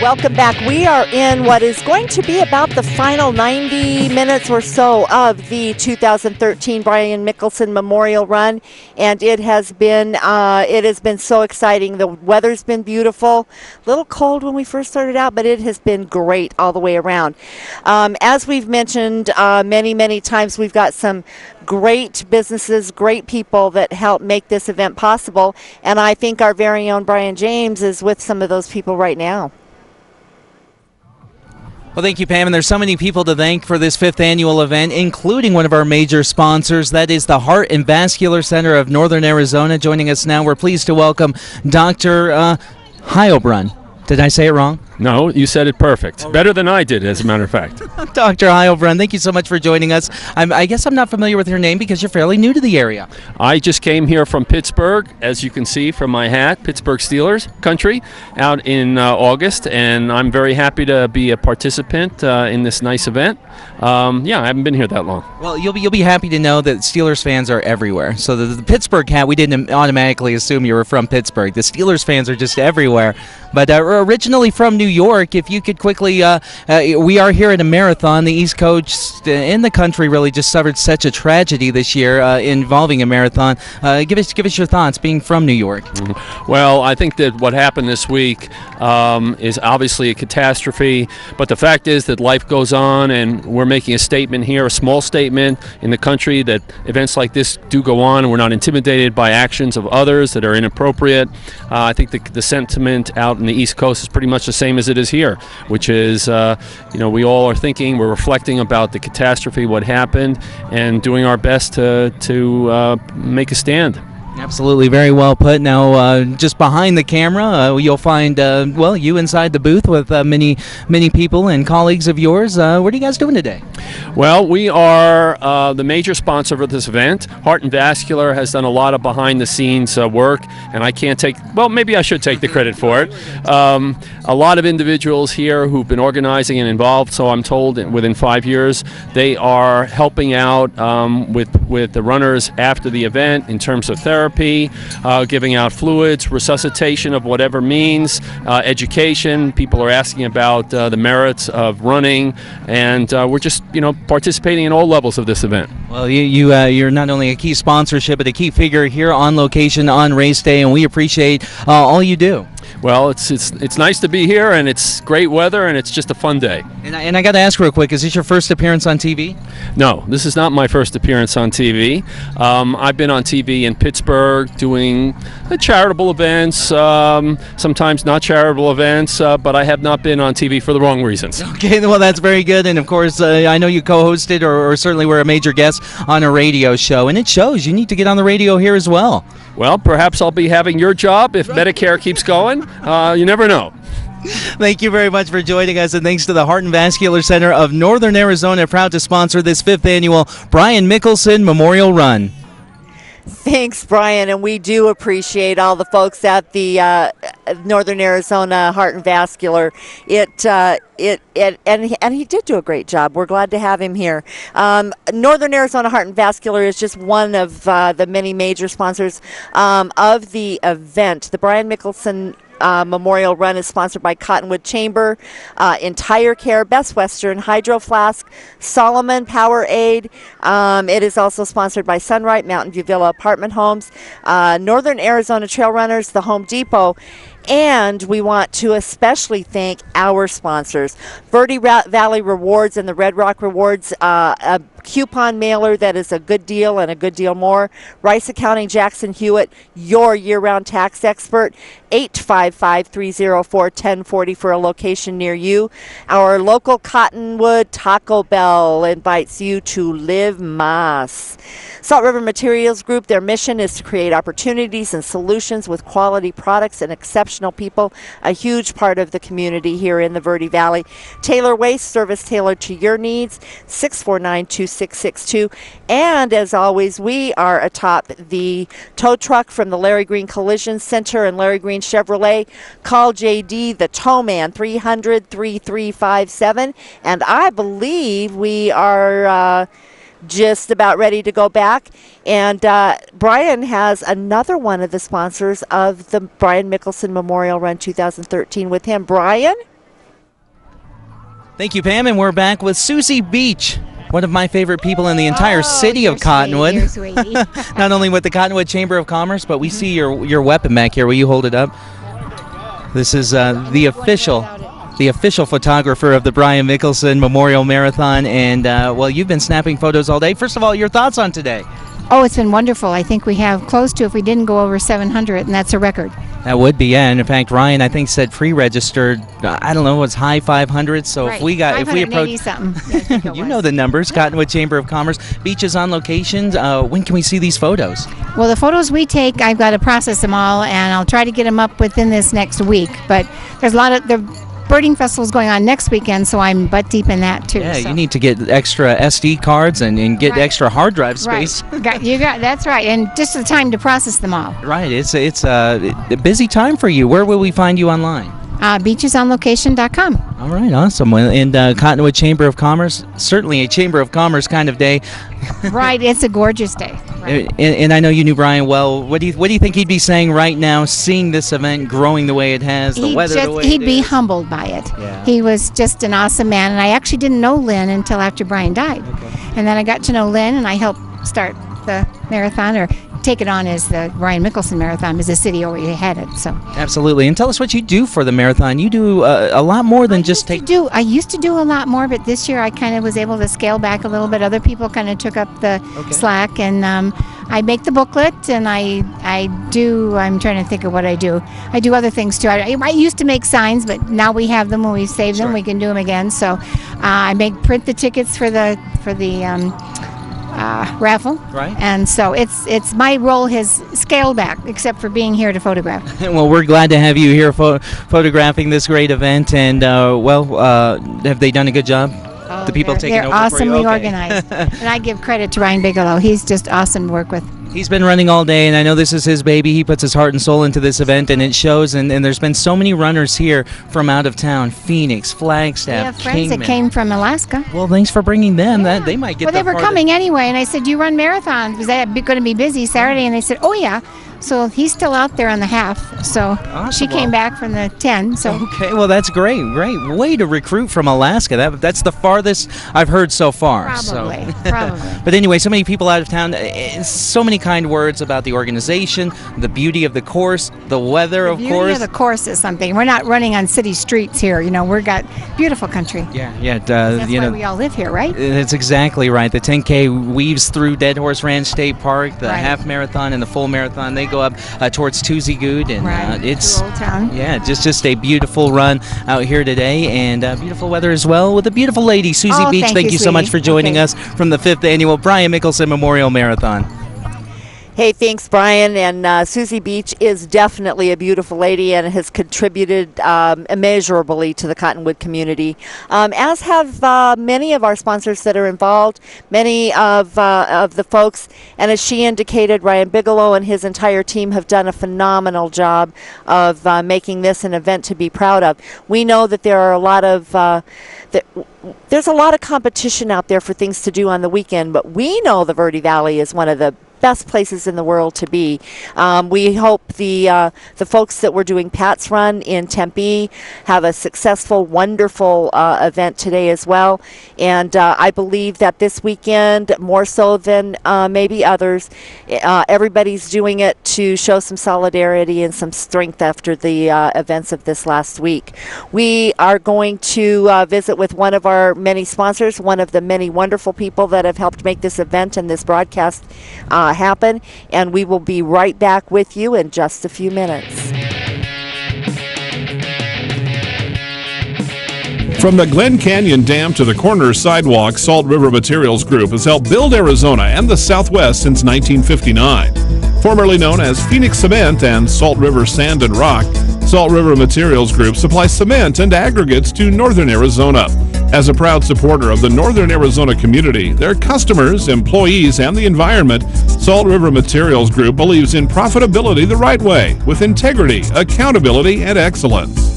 Welcome back. We are in what is going to be about the final 90 minutes or so of the 2013 Brian Mickelsen Memorial Run, and it has been uh, it has been so exciting. The weather's been beautiful. A little cold when we first started out, but it has been great all the way around. Um, as we've mentioned uh, many many times, we've got some great businesses, great people that help make this event possible, and I think our very own Brian James is with some of those people right now. Well, thank you, Pam. And there's so many people to thank for this fifth annual event, including one of our major sponsors. That is the Heart and Vascular Center of Northern Arizona. Joining us now, we're pleased to welcome Dr. Uh, Heilbrunn. Did I say it wrong? No, you said it perfect. Better than I did, as a matter of fact. Dr. Heilbrunn, thank you so much for joining us. I'm, i guess I'm not familiar with your name because you're fairly new to the area. I just came here from Pittsburgh, as you can see from my hat, Pittsburgh Steelers country, out in uh, August, and I'm very happy to be a participant uh, in this nice event. Um, yeah, I haven't been here that long. Well, you'll be you'll be happy to know that Steelers fans are everywhere. So the, the Pittsburgh hat, we didn't automatically assume you were from Pittsburgh. The Steelers fans are just everywhere. But uh, originally from New York, if you could quickly, uh, uh, we are here at a marathon. The East Coast in the country really just suffered such a tragedy this year uh, involving a marathon. Uh, give us give us your thoughts, being from New York. Mm-hmm. Well, I think that what happened this week um, is obviously a catastrophe, but the fact is that life goes on, and we're making a statement here, a small statement in the country that events like this do go on, and we're not intimidated by actions of others that are inappropriate. Uh, I think the, the sentiment out in the East Coast is pretty much the same as it is here, which is, uh, you know, we all are thinking, we're reflecting about the catastrophe, what happened, and doing our best to, to uh, make a stand. Absolutely, very well put. Now, uh, just behind the camera, uh, you'll find uh, well you inside the booth with uh, many many people and colleagues of yours. Uh, what are you guys doing today? Well, we are uh, the major sponsor of this event. Heart and Vascular has done a lot of behind the scenes work, and I can't take well, maybe I should take the credit for it. Um, a lot of individuals here who've been organizing and involved. So I'm told within five years they are helping out um, with with the runners after the event in terms of therapy therapy, uh, giving out fluids, resuscitation of whatever means, uh, education. People are asking about uh, the merits of running, and uh, we're just you know participating in all levels of this event. Well, you, you uh, you're not only a key sponsorship, but a key figure here on location on race day, and we appreciate all you do. Well, it's it's it's nice to be here, and it's great weather, and it's just a fun day. And I, and I got to ask real quick: Is this your first appearance on TV? No, this is not my first appearance on TV. Um, I've been on TV in Pittsburgh doing uh, charitable events, um, sometimes not charitable events, uh, but I have not been on TV for the wrong reasons. Okay, well that's very good, and of course uh, I know you co-hosted or, or certainly were a major guest on a radio show, and it shows. You need to get on the radio here as well. Well, perhaps I'll be having your job if Medicare keeps going. Uh, you never know. Thank you very much for joining us, and thanks to the Heart and Vascular Center of Northern Arizona, proud to sponsor this fifth annual Brian Mickelsen Memorial Run. Thanks, Brian, and we do appreciate all the folks at the uh, Northern Arizona Heart and Vascular. It, uh, it, it, and he, and he did do a great job. We're glad to have him here. Um, Northern Arizona Heart and Vascular is just one of uh, the many major sponsors um, of the event. The Brian Mickelsen uh, Memorial Run is sponsored by Cottonwood Chamber, uh, Entire Care, Best Western, Hydro Flask, Salomon Powerade. Um, it is also sponsored by Sunright, Mountain View Villa Apartment Homes, uh, Northern Arizona Trail Runners, the Home Depot, and we want to especially thank our sponsors Verde Valley Rewards and the Red Rock Rewards, uh, a coupon mailer that is a good deal and a good deal more. Rice Accounting Jackson Hewitt, your year round tax expert. 855 304 1040 for a location near you. Our local Cottonwood Taco Bell invites you to live Mas. Salt River Materials Group, their mission is to create opportunities and solutions with quality products and exceptional people, a huge part of the community here in the Verde Valley. Taylor Waste, service tailored to your needs, 649 2662. And as always, we are atop the tow truck from the Larry Green Collision Center and Larry Green Chevrolet. Call JD, the tow man, 300 3357. And I believe we are. Uh, just about ready to go back. And uh, Brian has another one of the sponsors of the Brian Mickelsen Memorial Run 2013 with him. Brian? Thank you, Pam, and we're back with Susie Beach. One of my favorite people in the entire Oh, city of Cottonwood. Not only with the Cottonwood Chamber of Commerce, but we Mm-hmm. see your your weapon back here. Will you hold it up? This is uh, the official, the official photographer of the Brian Mickelsen Memorial Marathon, and uh, well, you've been snapping photos all day. First of all, your thoughts on today? oh, it's been wonderful. I think we have close to, if we didn't go over 700, and that's a record. That would be yeah. And in fact, Ryan, I think said pre-registered. uh, I don't know, it's high 500. So if we got, if we approach, something. You know the numbers. Cottonwood Chamber of Commerce, beaches on locations. Uh, when can we see these photos? Well, the photos we take, I've got to process them all, and I'll try to get them up within this next week. But there's a lot of the birding festival's going on next weekend, so I'm butt deep in that too. Yeah, so. you need to get extra SD cards and, and get Right. extra hard drive right. space. got, you got that's right, and just the time to process them all. Right, it's it's uh, a busy time for you. Where will we find you online? Uh, beachesonlocation.com. All right, awesome. Well, And uh, Cottonwood Chamber of Commerce, certainly a Chamber of Commerce kind of day. right, it's a gorgeous day. Right. And, and I know you knew Brian well. What do you what do you think he'd be saying right now, seeing this event growing the way it has, the He'd, weather just, the way he'd be is? humbled by it. Yeah. He was just an awesome man, and I actually didn't know Lynn until after Brian died. And then I got to know Lynn, and I helped start the marathon, or take it on as the Ryan Mickelsen Marathon, because the city already had it. So Absolutely. And tell us what you do for the marathon. You do uh, a lot more than just take. do. I used to do a lot more, but this year I kind of was able to scale back a little bit. Other people kind of took up the Okay. slack, and um, I make the booklet, and I I do. I'm trying to think of what I do. I do other things too. I, I used to make signs, but now we have them when we save them, we can do them again. So uh, I make print the tickets for the for the. Um, uh, raffle, Right. And so it's it's my role has scaled back, except for being here to photograph. Well, we're glad to have you here pho- photographing this great event. And uh, well, uh, have they done a good job? the people Oh, they're, taking they're over awesomely Okay. organized, and I give credit to Ryan Bigelow. He's just awesome to work with. He's been running all day, and I know this is his baby. He puts his heart and soul into this event, and it shows. And, and there's been so many runners here from out of town: Phoenix, We Flagstaff, have friends Kingman. that came from Alaska. Well, thanks for bringing them. That they might get. Well, they the were coming anyway, and I said, "You run marathons? Was that going to be busy Saturday?" And they said, "Oh yeah." So he's still out there on the half. So Awesome. she came back from the ten. So Okay, well that's great. Great way to recruit from Alaska. That that's the farthest I've heard so far. so- probably, probably. But anyway, so many people out of town. eh, So many kind words about the organization, the beauty of the course, the weather, The of beauty course. of the course is something. We're not running on city streets here. You know, we've got beautiful country. yeah, yeah. Uh, That's you why know, we all live here, right? That's exactly right. The 10K weaves through Dead Horse Ranch State Park. The Right. half marathon and the full marathon they go up uh, towards Tuzigoot, and Right. uh, it's yeah, just just a beautiful run out here today, and uh, beautiful weather as well with a beautiful lady, Susie Oh, Beach. thank you, you so much for joining Okay. us from the fifth annual Brian Mickelsen Memorial Marathon. Hey, thanks, Brian. And uh, Susie Beach is definitely a beautiful lady and has contributed um, immeasurably to the Cottonwood community, um, as have uh, many of our sponsors that are involved, many of, uh, of the folks. And as she indicated, Ryan Bigelow and his entire team have done a phenomenal job of uh, making this an event to be proud of. We know that there are a lot of. Uh, that there's a lot of competition out there for things to do on the weekend, but we know the Verde Valley is one of the best places in the world to be. Um, we hope the uh, the folks that were doing Pat's Run in Tempe have a successful, wonderful uh, event today as well. And uh, I believe that this weekend, more so than uh, maybe others, uh, everybody's doing it to show some solidarity and some strength after the uh, events of this last week. We are going to visit with one of our many sponsors, one of the many wonderful people that have helped make this event and this broadcast uh, happen. And we will be right back with you in just a few minutes. From the Glen Canyon Dam to the corner sidewalk, Salt River Materials Group has helped build Arizona and the Southwest since 1959. Formerly known as Phoenix Cement and Salt River Sand and Rock, Salt River Materials Group supplies cement and aggregates to northern Arizona. As a proud supporter of the northern Arizona community, their customers, employees, and the environment, Salt River Materials Group believes in profitability the right way with integrity, accountability, and excellence.